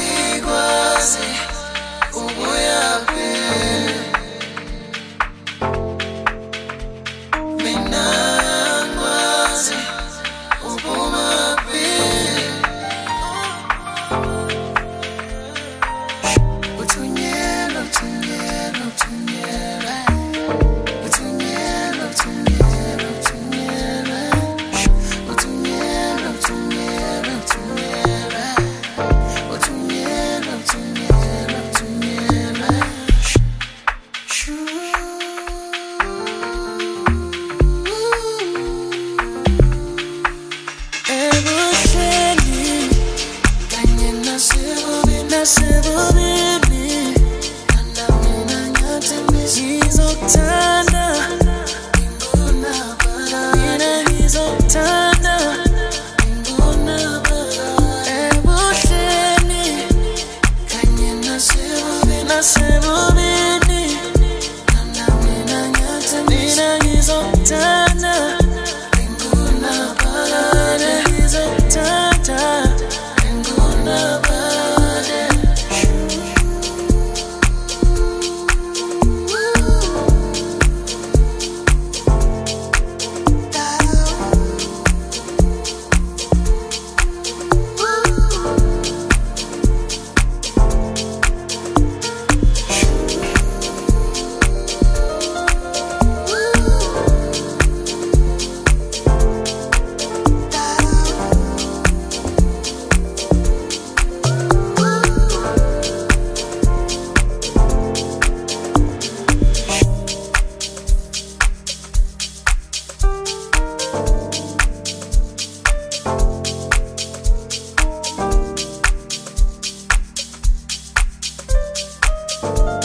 Angikwazi nasebubini, nasebubini. you